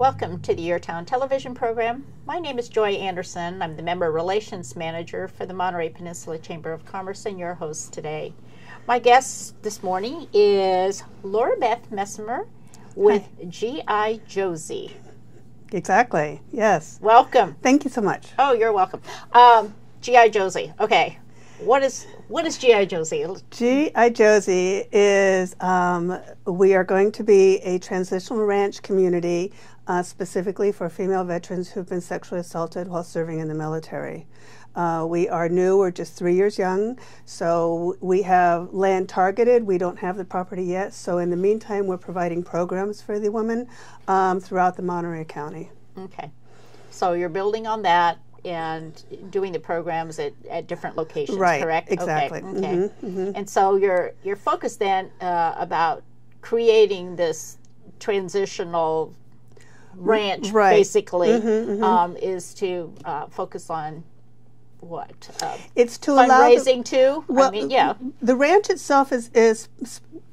Welcome to the YourTown television program. My name is Joy Anderson. I'm the Member Relations Manager for the Monterey Peninsula Chamber of Commerce and your host today. My guest this morning is Laurabeth Messimer with G.I. Josie. Exactly, yes. Welcome. Thank you so much. Oh, you're welcome. Um, G.I. Josie. Okay. What is what is GI Josie? GI Josie is um, we are going to be a transitional ranch community uh, specifically for female veterans who've been sexually assaulted while serving in the military. Uh, we are new, we're just three years young, so we have land targeted. We don't have the property yet, so in the meantime, we're providing programs for the women um, throughout the Monterey County. Okay. So you're building on that and doing the programs at, at different locations, right, correct? Exactly. Okay. okay. Mm-hmm, mm-hmm. And so you're you're focused then uh, about creating this transitional ranch, right. basically, mm-hmm, mm-hmm. um, is to uh, focus on what? Uh, it's to fundraising allow too. Well, I mean, yeah. The ranch itself is is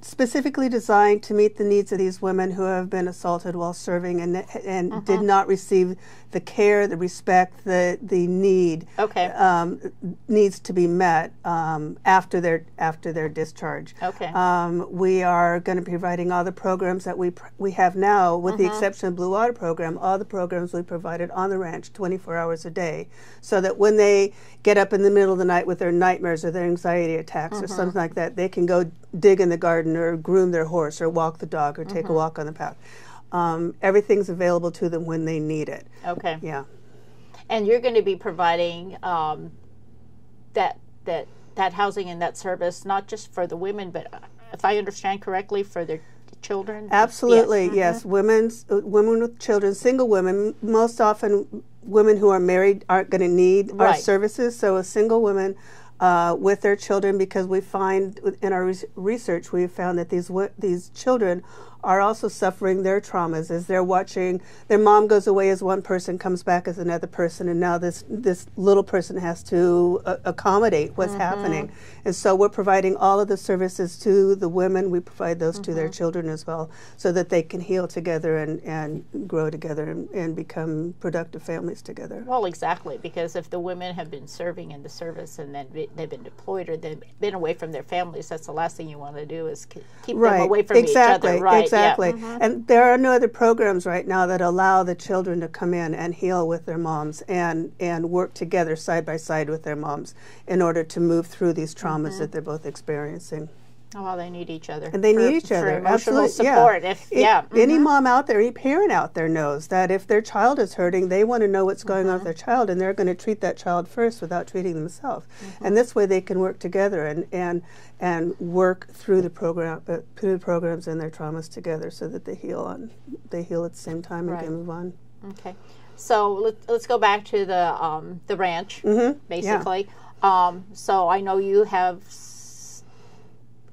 specifically designed to meet the needs of these women who have been assaulted while serving and and uh-huh. did not receive the care, the respect, the the need okay. um, needs to be met um, after their after their discharge. Okay. Um, we are going to be providing all the programs that we pr- we have now, with uh-huh. the exception of Blue Water Program. All the programs we provided on the ranch, 24 hours a day, so that when they get up in the middle of the night with their nightmares or their anxiety attacks uh-huh. or something like that, they can go dig in the garden or groom their horse or walk the dog or take a walk on the path. Um, everything's available to them when they need it. Okay. Yeah. And you're going to be providing um, that that that housing and that service not just for the women, but uh, if I understand correctly, for their children. Absolutely, yes. yes. Mm-hmm. Women's uh, women with children, single women. Most often, women who are married aren't going to need right. our services. So, a single woman uh, with their children, because we find in our research, we found that these these children are also suffering their traumas as they're watching their mom goes away as one person, comes back as another person, and now this this little person has to uh, accommodate what's mm-hmm. happening. And so we're providing all of the services to the women. We provide those mm-hmm. to their mm-hmm. children as well, so that they can heal together and, and grow together and, and become productive families together. Well, exactly, because if the women have been serving in the service and then they've been deployed or they've been away from their families, that's the last thing you want to do is keep right. them away from exactly. each other. Right. Exactly. Yeah. Mm-hmm. And there are no other programs right now that allow the children to come in and heal with their moms and, and work together side by side with their moms in order to move through these traumas mm-hmm. that they're both experiencing. Oh, well, they need each other. And they for, need each other. emotional Absolutely. support. Yeah. If, yeah. Mm-hmm. Any mom out there, any parent out there knows that if their child is hurting, they want to know what's going mm-hmm. on with their child, and they're going to treat that child first without treating themselves. Mm-hmm. And this way, they can work together and and and work through the program, uh, through the programs and their traumas together, so that they heal on they heal at the same time right. and can move on. Okay. So let, us go back to the um, the ranch, mm-hmm. basically. Yeah. Um, so I know you have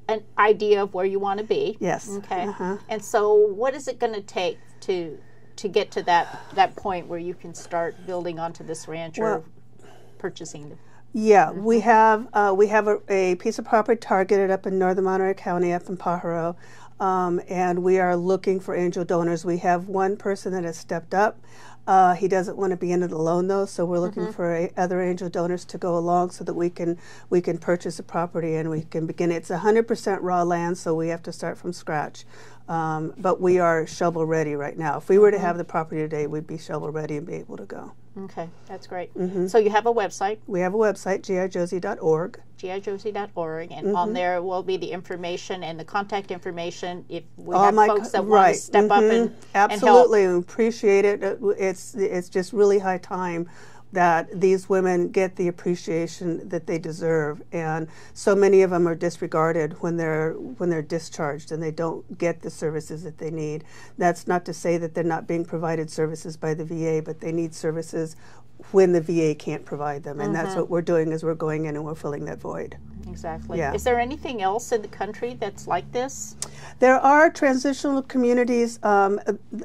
an idea of where you want to be. Yes. Okay. Uh-huh. And so, what is it going to take to to get to that that point where you can start building onto this ranch well, or purchasing? The, yeah, mm-hmm. we have uh, we have a, a, piece of property targeted up in northern Monterey County, up in Pajaro, um, and we are looking for angel donors. We have one person that has stepped up. Uh, he doesn't want to be in it alone though, so we're looking mm-hmm. for a, other angel donors to go along so that we can we can purchase the property and we can begin. It's 100% raw land, so we have to start from scratch. Um, but we are shovel ready right now. If we were to have mm-hmm. the property today, we'd be shovel ready and be able to go. Okay, that's great. Mm-hmm. So you have a website? We have a website, gijosie.org. gijosie.org, and mm-hmm. on there will be the information and the contact information if we All have my folks co- that want right. to step mm-hmm. up and absolutely and appreciate it. It's it's just really high time that these women get the appreciation that they deserve. And so many of them are disregarded when they're when they're discharged and they don't get the services that they need. That's not to say that they're not being provided services by the VA but they need services when the VA can't provide them and mm-hmm. that's what we're doing is we're going in and we're filling that void Exactly. Yeah. Is there anything else in the country that's like this? There are transitional communities, um,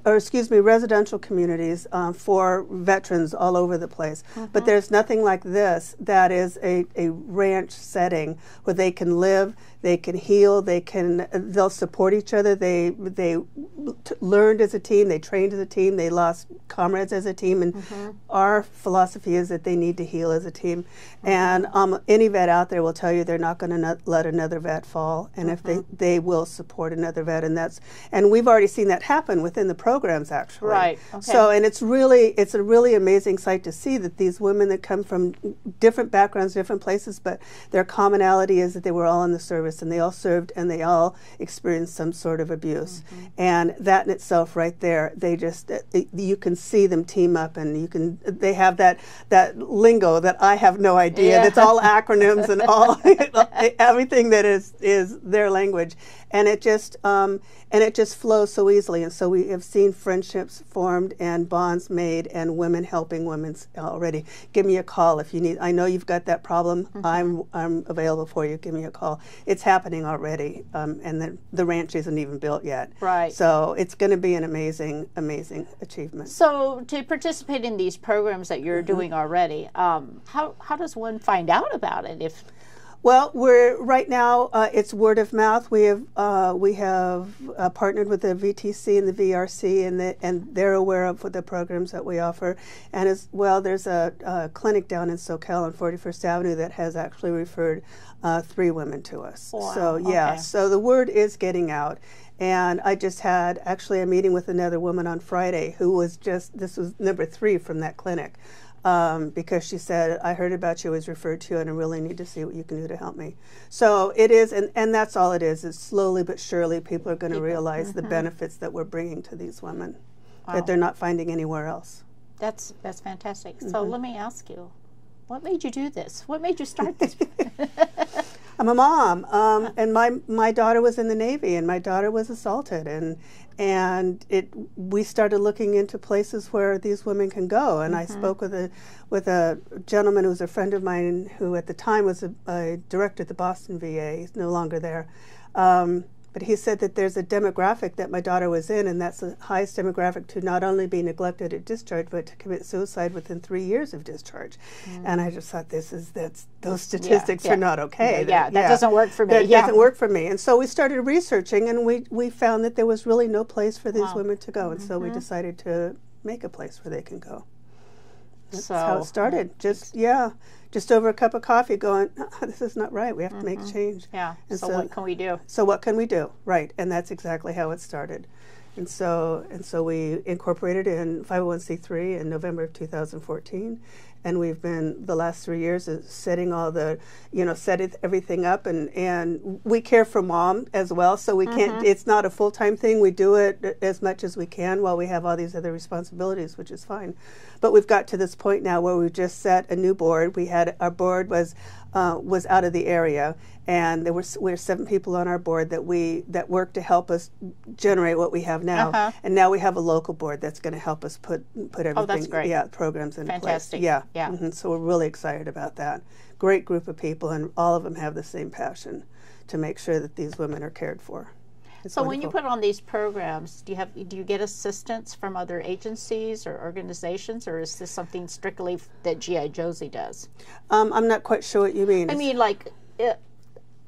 or excuse me, residential communities um, for veterans all over the place. Mm-hmm. But there's nothing like this that is a, a ranch setting where they can live, they can heal, they can they'll support each other. They they t- learned as a team, they trained as a team, they lost comrades as a team, and mm-hmm. our philosophy is that they need to heal as a team. Mm-hmm. And um, any vet out there will tell you they're not going to let another vet fall, and if they mm-hmm. they will support another vet, and that's and we've already seen that happen within the programs actually. Right. Okay. So and it's really it's a really amazing sight to see that these women that come from different backgrounds, different places, but their commonality is that they were all in the service service and they all served and they all experienced some sort of abuse. Mm-hmm. And that in itself right there, they just you can see them team up and you can they have that that lingo that I have no idea. Yeah. That's all acronyms and all everything that is is their language. And it just um, and it just flows so easily. And so we have seen friendships formed and bonds made, and women helping women already. Give me a call if you need. I know you've got that problem. Mm-hmm. I'm I'm available for you. Give me a call. It's happening already, um, and the the ranch isn't even built yet. Right. So it's going to be an amazing amazing achievement. So to participate in these programs that you're mm-hmm. doing already, um, how how does one find out about it if well, we're right now. Uh, it's word of mouth. We have uh, we have uh, partnered with the VTC and the VRC, and the, and they're aware of the programs that we offer. And as well, there's a, a clinic down in Soquel on 41st Avenue that has actually referred uh, three women to us. Wow. So yeah, okay. so the word is getting out. And I just had actually a meeting with another woman on Friday who was just this was number three from that clinic um, because she said, I heard about you, was referred to you, and I really need to see what you can do to help me. So it is, and, and that's all it is, is slowly but surely people are going to realize mm-hmm. the benefits that we're bringing to these women wow. that they're not finding anywhere else. That's, that's fantastic. Mm-hmm. So let me ask you, what made you do this? What made you start this? I'm a mom, um, and my my daughter was in the Navy, and my daughter was assaulted, and and it we started looking into places where these women can go. And mm-hmm. I spoke with a with a gentleman who was a friend of mine, who at the time was a, a director at the Boston VA. He's no longer there. Um, but he said that there's a demographic that my daughter was in, and that's the highest demographic to not only be neglected at discharge, but to commit suicide within three years of discharge. Mm. And I just thought this is that's those statistics yeah, yeah. are not okay. Yeah, that, yeah, that doesn't work for me. That doesn't work for me. And so we started researching, and we we found that there was really no place for these wow. women to go, and mm-hmm. so we mm-hmm. decided to make a place where they can go. That's so, how it started. Just yeah, just over a cup of coffee, going, oh, "This is not right. We have mm-hmm. to make mm-hmm. change." Yeah. And so, so, what can we do? So what can we do? Right, and that's exactly how it started. And so and so we incorporated in 501c3 in November of 2014, and we've been the last three years setting all the you know set everything up and and we care for mom as well so we can't mm-hmm. it's not a full-time thing. We do it as much as we can while we have all these other responsibilities which is fine. But we've got to this point now where we've just set a new board. We had our board was uh, was out of the area, and there were we were seven people on our board that we that worked to help us generate what we have now. Uh-huh. And now we have a local board that's going to help us put put everything. Oh, that's great. Yeah, programs in Fantastic. place. Yeah, yeah. Mm-hmm. So we're really excited about that. Great group of people, and all of them have the same passion to make sure that these women are cared for. It's so wonderful. when you put on these programs, do you have do you get assistance from other agencies or organizations, or is this something strictly that GI Josie does? Um, I'm not quite sure what you mean. I mean, like. It,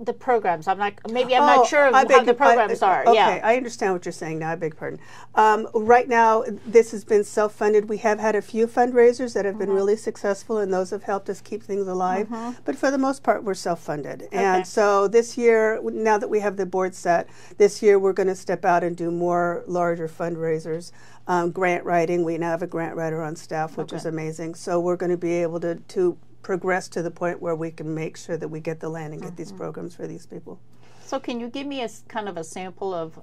the programs. I'm not. Maybe I'm oh, not sure how the programs I, are. Okay, yeah. I understand what you're saying now. I beg pardon. Um, right now, this has been self-funded. We have had a few fundraisers that have been mm-hmm. really successful, and those have helped us keep things alive. Mm-hmm. But for the most part, we're self-funded. Okay. And so this year, now that we have the board set, this year we're going to step out and do more larger fundraisers. Um, grant writing. We now have a grant writer on staff, which okay. is amazing. So we're going to be able to to progress to the point where we can make sure that we get the land and get mm-hmm. these programs for these people. So, can you give me a kind of a sample of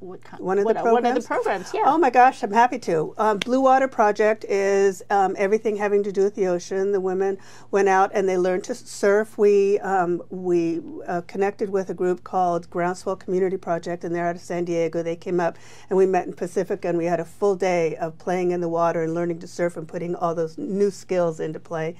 what kind, one of what, the programs. One of the programs, yeah. Oh my gosh, I'm happy to. Um, Blue Water Project is um, everything having to do with the ocean. The women went out and they learned to surf. We um, we uh, connected with a group called Groundswell Community Project, and they're out of San Diego. They came up and we met in Pacifica, and we had a full day of playing in the water and learning to surf and putting all those new skills into play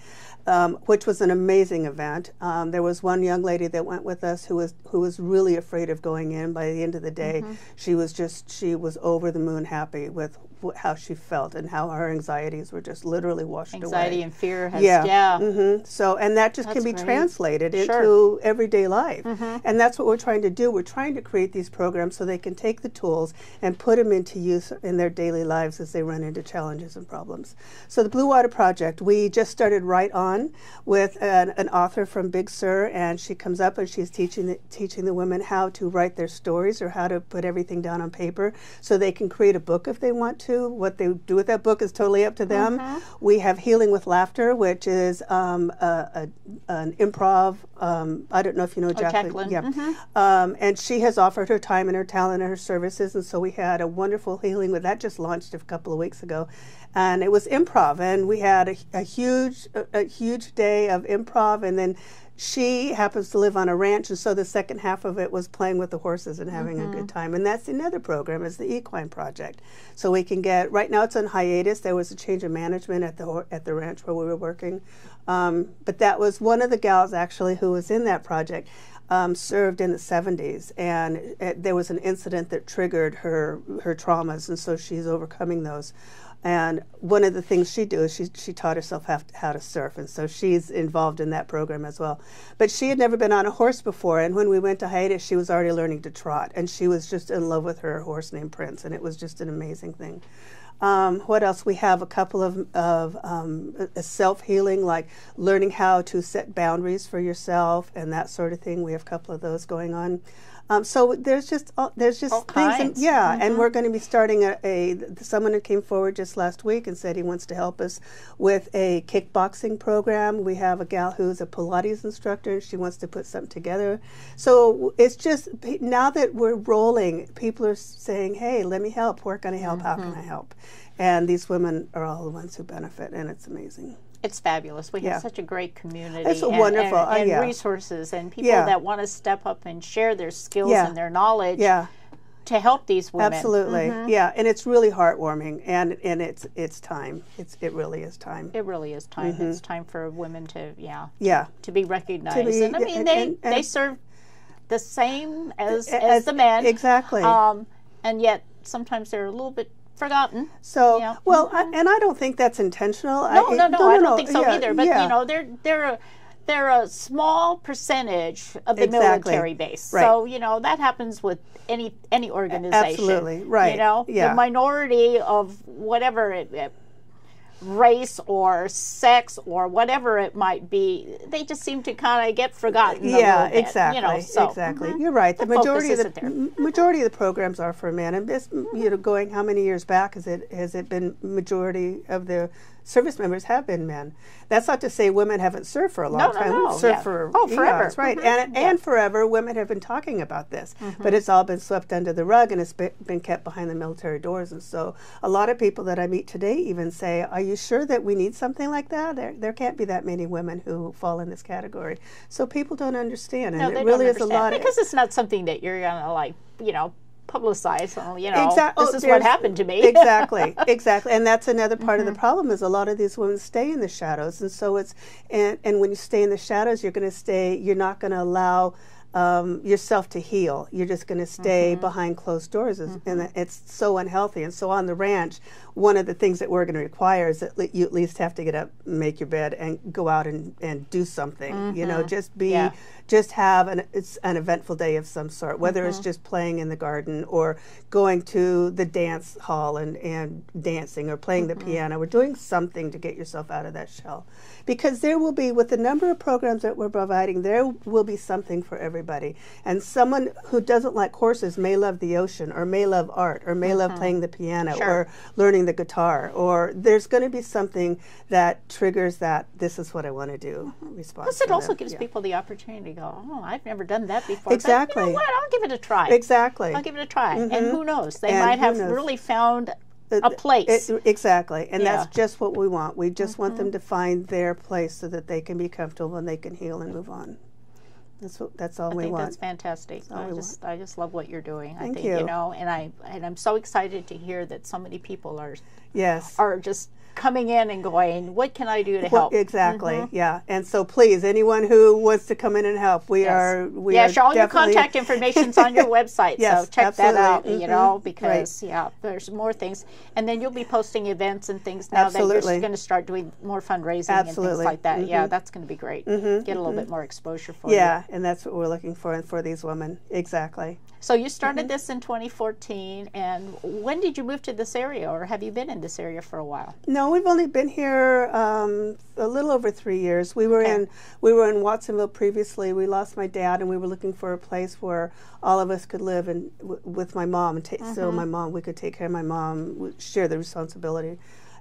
um, which was an amazing event. Um, there was one young lady that went with us who was who was really afraid of going in. By the end of the day, mm-hmm. she was just she was over the moon happy with how she felt and how her anxieties were just literally washed Anxiety away. Anxiety and fear has yeah. yeah. Mm-hmm. So and that just that's can be great. translated sure. into everyday life. Mm-hmm. And that's what we're trying to do. We're trying to create these programs so they can take the tools and put them into use in their daily lives as they run into challenges and problems. So the Blue Water Project, we just started right on with an, an author from Big Sur and she comes up and she's teaching the, teaching the women how to write their stories or how to put everything down on paper so they can create a book if they want to to. What they do with that book is totally up to them. Mm-hmm. We have Healing with Laughter, which is um, a, a, an improv. Um, I don't know if you know oh, Jacqueline. Jacqueline. Yeah. Mm-hmm. Um, and she has offered her time and her talent and her services. And so we had a wonderful healing with that just launched a couple of weeks ago. And it was improv. And we had a, a huge, a, a huge day of improv. And then she happens to live on a ranch and so the second half of it was playing with the horses and having mm-hmm. a good time. And that's another program is the equine project. So we can get right now it's on hiatus. There was a change of management at the at the ranch where we were working. Um, but that was one of the gals actually who was in that project um, served in the 70s and there was an incident that triggered her her traumas and so she's overcoming those and one of the things she do is she, she taught herself how, how to surf, and so she's involved in that program as well. But she had never been on a horse before, and when we went to Haiti, she was already learning to trot, and she was just in love with her horse named Prince, and it was just an amazing thing. Um, what else? We have a couple of, of um, self healing, like learning how to set boundaries for yourself and that sort of thing. We have a couple of those going on. Um, so there's just uh, there's just All things, and, yeah. Mm-hmm. And we're going to be starting a, a, someone who came forward just last week and said he wants to help us with a kickboxing program. We have a gal who's a Pilates instructor, and she wants to put something together. So it's just now that we're rolling, people are saying, "Hey, let me help. Where can I help? Mm-hmm. How can I mm-hmm. help?" And these women are all the ones who benefit, and it's amazing. It's fabulous. We yeah. have such a great community. It's and, wonderful. And, and uh, yeah. resources and people yeah. that want to step up and share their skills and their knowledge. Yeah. To help these women, absolutely, mm-hmm. yeah, and it's really heartwarming, and and it's it's time. It's it really is time. It really is time. Mm-hmm. It's time for women to yeah yeah to be recognized. To be, and I mean and, they and, they serve the same as as, as the men exactly, um, and yet sometimes they're a little bit forgotten. So yeah. well, mm-hmm. I, and I don't think that's intentional. No, I, no, no, no, I don't no, think so yeah, either. But yeah. you know, they're they're a, they're a small percentage of the exactly. military base. Right. So you know that happens with any any organization. Absolutely right. You know, yeah. the minority of whatever it, it race or sex or whatever it might be, they just seem to kind of get forgotten. Yeah, bit, exactly. You know, so, exactly. Mm-hmm. You're right. The, the majority of the majority of the programs are for men, and this, mm-hmm. you know, going how many years back has it has it been majority of the service members have been men. That's not to say women haven't served for a long no, time. No, no. We've served yeah. for oh, forever, eons, right? Mm-hmm. And yeah. and forever, women have been talking about this, mm-hmm. but it's all been swept under the rug and it's been kept behind the military doors. And so, a lot of people that I meet today even say, "Are you sure that we need something like that? There, there can't be that many women who fall in this category." So people don't understand, and no, it really is a lot because it's not something that you're gonna like, you know publicize. Well, you know, exactly. this oh, is what happened to me. exactly, exactly, and that's another part mm-hmm. of the problem is a lot of these women stay in the shadows, and so it's and and when you stay in the shadows, you're going to stay. You're not going to allow. Um, yourself to heal. You're just going to stay mm-hmm. behind closed doors, mm-hmm. and it's so unhealthy. And so on the ranch, one of the things that we're going to require is that you at least have to get up, make your bed, and go out and, and do something. You know, mm-hmm. just be yeah just have an it's an eventful day of some sort, whether mm-hmm. it's just playing in the garden or going to the dance hall and, and dancing or playing mm-hmm. the piano or doing something to get yourself out of that shell. Because there will be, with the number of programs that we're providing, there will be something for everybody. Everybody. And someone who doesn't like horses may love the ocean, or may love art, or may love playing the piano, Mm-hmm. Sure. or learning the guitar, or there's going to be something that triggers that. This is what I want to do. Response. Plus, it also them. gives Yeah. people the opportunity to go, oh, I've never done that before. But Exactly. you know what? I'll give it a try. exactly. I'll give it a try. And who knows? They And might have knows? really found a place. it- exactly, and Yeah. Mm-hmm. that's just what we want. We just want them to find their place so that they can be comfortable and they can heal and move on. That's what. That's all I we think want. that's fantastic. all I just I just love what you're doing. I Thank think you. know, and I and I'm so excited to hear that so many people are yes. are just coming in and going, what can I do to Well, help? exactly. Yeah. And so, please, anyone who wants to come in and help, we Yes. are. We yeah, are sure, all your definitely- contact information's on your website, so Yes, check that out. absolutely. You know, because yeah, there's more things, and then you'll be posting events and things now that you're going to start doing more fundraising and things Absolutely. like that. Yeah, Mhm. that's going to be great. Get a little bit more exposure for Yeah, and that's what we're looking for and for these women. Exactly. So you started Mm-hmm. this in 2014, and when did you move to this area, or have you been in this area for a while? No, we've only been here um, a little over three years. We were Okay. in we were in Watsonville previously. We lost my dad, and we were looking for a place where all of us could live and w- with my mom. And so Mm-hmm. my mom, we could take care of my mom, share the responsibility.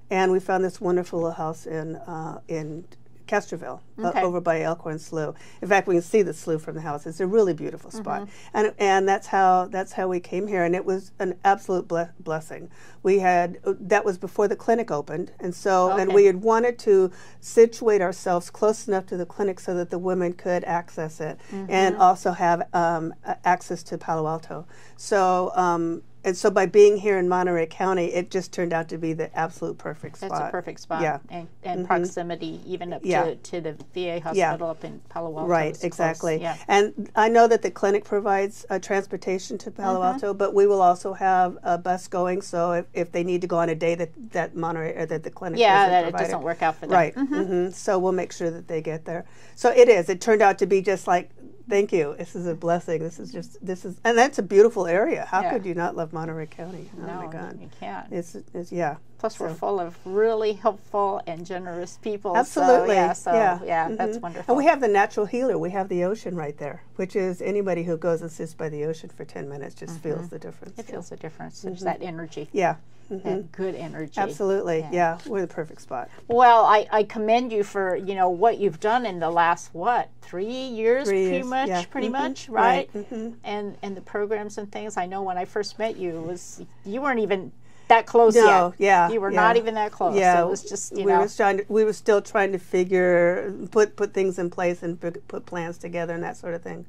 And we found this wonderful little house in uh, in Castroville, uh, over by Elkhorn Slough. In fact, we can see the slough from the house. It's a really beautiful spot, Mm-hmm. and and that's how that's how we came here, and it was an absolute ble- blessing. We had that was before the clinic opened, and so and we had wanted to situate ourselves close enough to the clinic so that the women could access it Mm-hmm. and also have um, access to Palo Alto. So. Um, and so by being here in Monterey County, it just turned out to be the absolute perfect spot. That's a perfect spot. Yeah. And, and proximity even up Yeah. to, to the VA hospital up in Palo Alto. Right, close. exactly. Yeah. And I know that the clinic provides uh, transportation to Palo Mm-hmm. Alto, but we will also have a bus going. So if, if they need to go on a day that that Monterey or that the clinic Yeah, doesn't that it doesn't work out for them. Right. hmm So we'll make sure that they get there. So it is. It turned out to be just like. Thank you. This is a blessing. This is just this is and that's a beautiful area. How Yeah. could you not love Monterey County? Oh No, my God. you can't. It's, it's yeah. Plus, we're full of really helpful and generous people. Absolutely. So, yeah, so, yeah. yeah, that's Mhm. wonderful. And we have the natural healer. We have the ocean right there, which is anybody who goes and sits by the ocean for 10 minutes just feels the difference. Mm-hmm. it feels the difference. There's that energy, Yeah. that good energy. Mm-hmm. Absolutely. Yeah. Yeah. We're the perfect spot. Well, I, I commend you for you know what you've done in the last what three years, Three pretty years, much, yeah. pretty Mhm. much, right? Right. And and the programs and things. I know when I first met you, it was you weren't even that close No, yet. yeah. you were yeah. not even that close. Yeah. it was just you we know. were trying to, we were still trying to figure put put things in place and put, plans together and that sort of thing.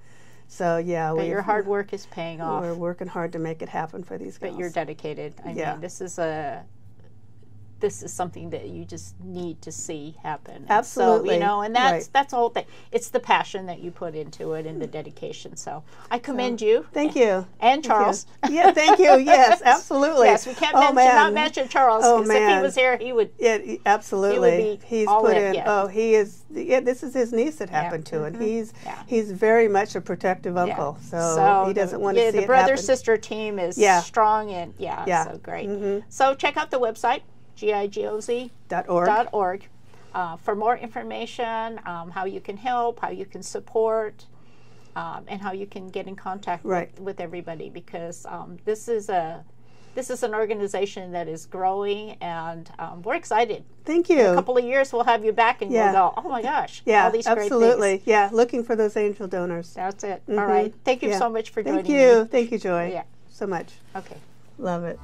So yeah, but your hard work is paying off. we're working hard to make it happen for these girls. but you're dedicated. I Yeah. mean, this is a this is something that you just need to see happen. And So, Absolutely. you know, and that's Right. that's the whole thing. It's the passion that you put into it and the dedication. So I commend you. Thank you. And Thank you. Charles. Yeah, thank you. Yes, absolutely. Yes, we can't oh, mention, man. not mention Charles Oh, because if he was here, he would. Yeah, he- absolutely. be he's all put in, in. yeah. Oh, he is. Yeah, this is his niece that happened to, and he's Yeah. he's very much a protective Yeah. uncle. So, he doesn't the, want to yeah, see the brother happen. sister team is Yeah. strong and yeah, Yeah. so great. Mhm. So check out the website gijosie Dot org. uh, for more information, um, how you can help, how you can support, um, and how you can get in contact Right. with, with everybody because um, this is a this is an organization that is growing and um, we're excited. Thank In a couple of years we'll have you back and Yeah. we'll go, oh my gosh, yeah, all these absolutely. Yeah, looking for those angel donors. That's it. All right. Thank you Yeah. so much for Thank joining Thank you. me. Thank you, Joy. Yeah. So much. Okay. Love it.